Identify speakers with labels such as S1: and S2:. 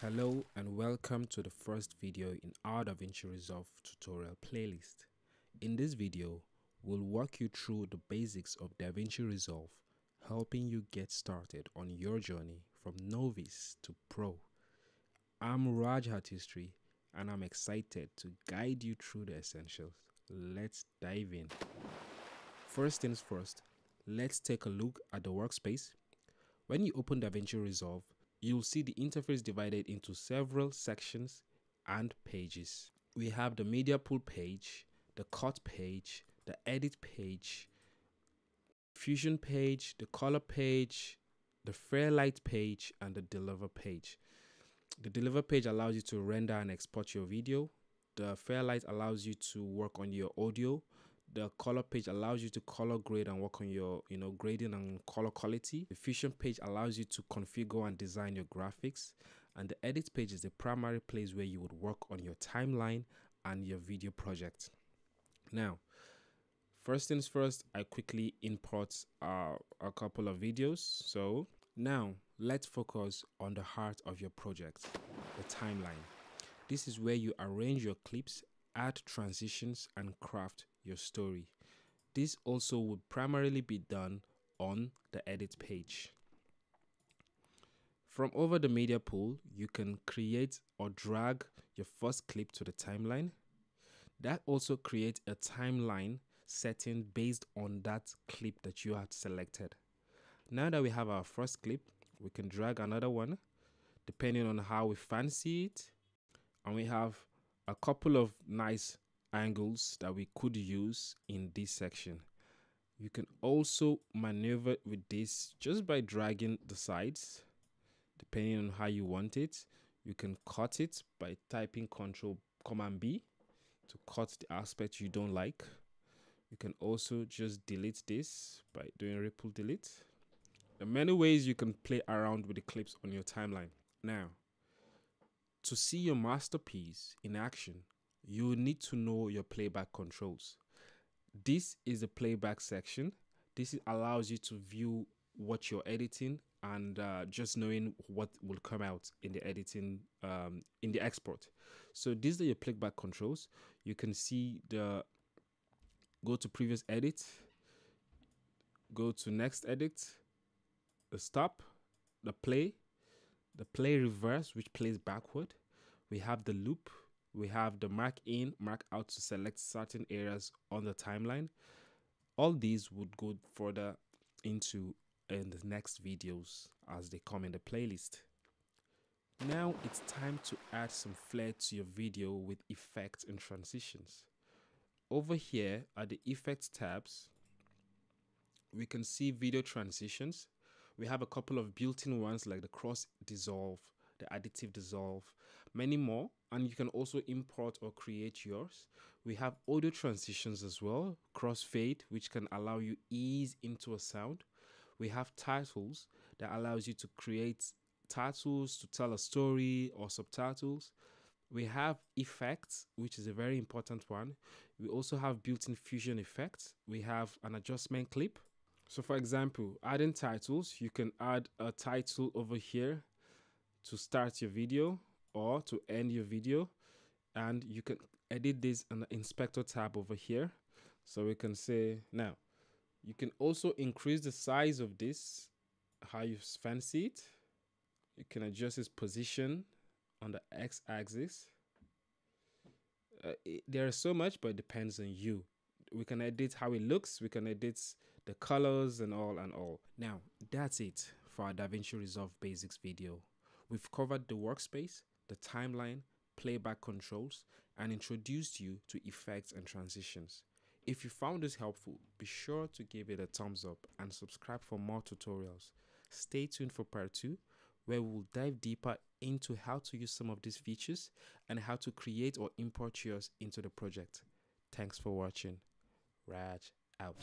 S1: Hello and welcome to the first video in our DaVinci Resolve tutorial playlist. In this video, we'll walk you through the basics of DaVinci Resolve, helping you get started on your journey from novice to pro. I'm Raj Hartistry and I'm excited to guide you through the essentials. Let's dive in. First things first, let's take a look at the workspace. When you open DaVinci Resolve, you'll see the interface divided into several sections and pages. We have the media pool page, the cut page, the edit page, fusion page, the color page, the Fairlight page, and the deliver page. The deliver page allows you to render and export your video. The Fairlight allows you to work on your audio the color page allows you to color grade and work on your you know grading and color quality. The fusion page allows you to configure and design your graphics. And the edit page is the primary place where you would work on your timeline and your video project. Now first things first i quickly import uh, a couple of videos. So now let's focus on the heart of your project the timeline. This is where you arrange your clips add transitions and craft your story. This also would primarily be done on the edit page. From over the media pool, you can create or drag your first clip to the timeline. That also creates a timeline setting based on that clip that you had selected. Now that we have our first clip, we can drag another one depending on how we fancy it. And we have a couple of nice angles that we could use in this section. You can also maneuver with this just by dragging the sides depending on how you want it. You can cut it by typing Control Command B to cut the aspect you don't like. You can also just delete this by doing ripple delete. There are many ways you can play around with the clips on your timeline. Now, to see your masterpiece in action, you need to know your playback controls. This is the playback section. This allows you to view what you're editing and uh, just knowing what will come out in the editing um, in the export. So these are your playback controls. You can see the go to previous edit, go to next edit, the stop, the play, the play reverse which plays backward. We have the loop, we have the mark in, mark out to select certain areas on the timeline. All these would go further into in the next videos as they come in the playlist. Now it's time to add some flair to your video with effects and transitions. Over here are the effects tabs. We can see video transitions. We have a couple of built-in ones like the cross dissolve, the additive dissolve, many more and you can also import or create yours. We have audio transitions as well crossfade which can allow you ease into a sound. We have titles that allows you to create titles to tell a story or subtitles. We have effects which is a very important one. We also have built-in fusion effects. We have an adjustment clip. So for example adding titles you can add a title over here to start your video or to end your video. And you can edit this in the inspector tab over here. So we can say now you can also increase the size of this how you fancy it. You can adjust its position on the x-axis. Uh, there is so much but it depends on you. We can edit how it looks. We can edit the colors and all and all. Now that's it for our DaVinci Resolve Basics video we've covered the workspace the timeline, playback controls, and introduced you to effects and transitions. If you found this helpful, be sure to give it a thumbs up and subscribe for more tutorials. Stay tuned for part 2 where we will dive deeper into how to use some of these features and how to create or import yours into the project. Thanks for watching. Raj out.